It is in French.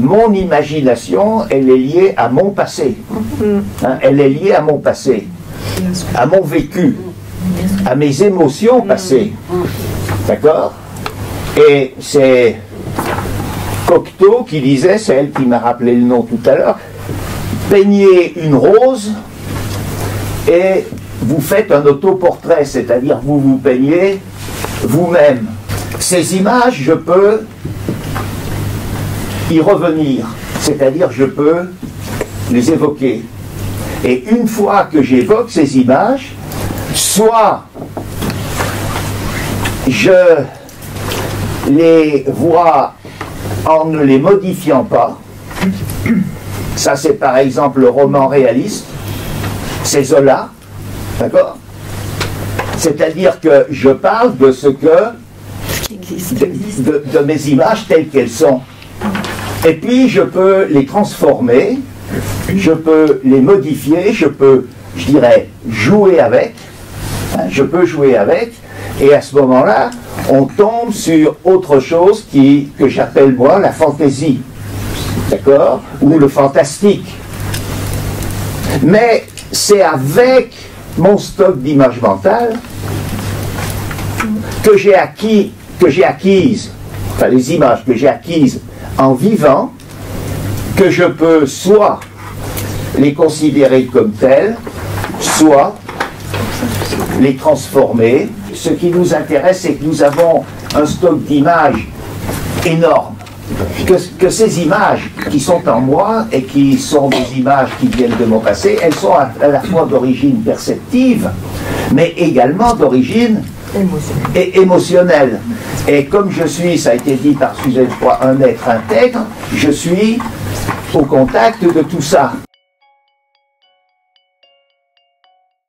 mon imagination, elle est liée à mon passé. Hein, elle est liée à mon passé, à mon vécu, à mes émotions passées. D'accord? Et c'est Cocteau qui disait, c'est elle qui m'a rappelé le nom tout à l'heure, peignez une rose et vous faites un autoportrait, c'est-à-dire vous vous peignez vous-même. Ces images, je peux y revenir, c'est-à-dire je peux les évoquer. Et une fois que j'évoque ces images, soit je les vois en ne les modifiant pas, ça c'est par exemple le roman réaliste, c'est Zola, d'accord? C'est-à-dire que je parle de ce que, de, de mes images telles qu'elles sont. Et puis je peux les transformer, je peux les modifier, je peux, je dirais, jouer avec, hein, je peux jouer avec, et à ce moment-là, on tombe sur autre chose qui, que j'appelle moi la fantaisie, d'accord Ou le fantastique. Mais c'est avec mon stock d'images mentales que j'ai acquis, que j'ai acquises, enfin les images que j'ai acquises en vivant, que je peux soit les considérer comme telles, soit les transformer. Ce qui nous intéresse, c'est que nous avons un stock d'images énorme. Que, ces images qui sont en moi et qui sont des images qui viennent de mon passé, elles sont à la fois d'origine perceptive, mais également d'origine et émotionnelle. Et comme je suis, ça a été dit par Suzanne Froid, un être intègre, je suis au contact de tout ça.